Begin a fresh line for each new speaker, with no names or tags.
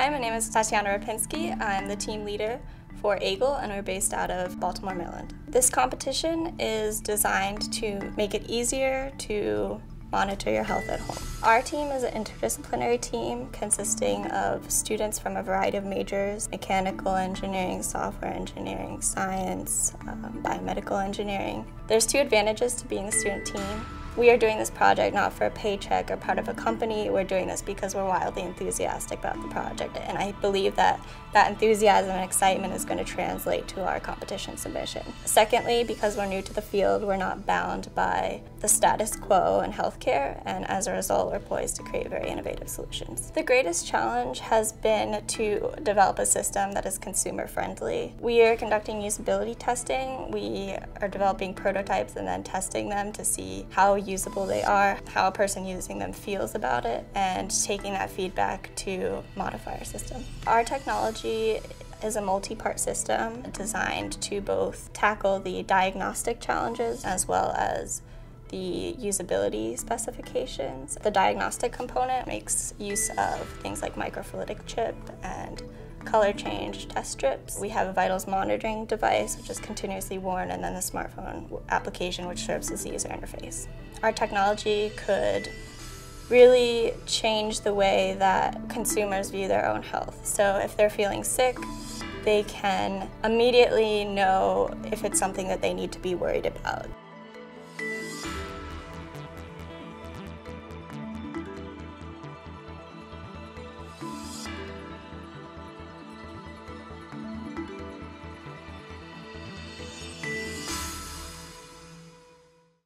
Hi, my name is Tatiana Rypinski. I'm the team leader for Aezon and we're based out of Baltimore, Maryland. This competition is designed to make it easier to monitor your health at home. Our team is an interdisciplinary team consisting of students from a variety of majors, mechanical engineering, software engineering, science, um, biomedical engineering. There's two advantages to being a student team. We are doing this project not for a paycheck or part of a company. We're doing this because we're wildly enthusiastic about the project. And I believe that that enthusiasm and excitement is going to translate to our competition submission. Secondly, because we're new to the field, we're not bound by the status quo in healthcare. And as a result, we're poised to create very innovative solutions. The greatest challenge has been to develop a system that is consumer friendly. We are conducting usability testing. We are developing prototypes and then testing them to see how usable they are, how a person using them feels about it, and taking that feedback to modify our system. Our technology is a multi-part system designed to both tackle the diagnostic challenges as well as the usability specifications. The diagnostic component makes use of things like microfluidic chip and color change test strips. We have a vitals monitoring device which is continuously worn and then the smartphone application which serves as the user interface. Our technology could really change the way that consumers view their own health. So if they're feeling sick, they can immediately know if it's something that they need to be worried about.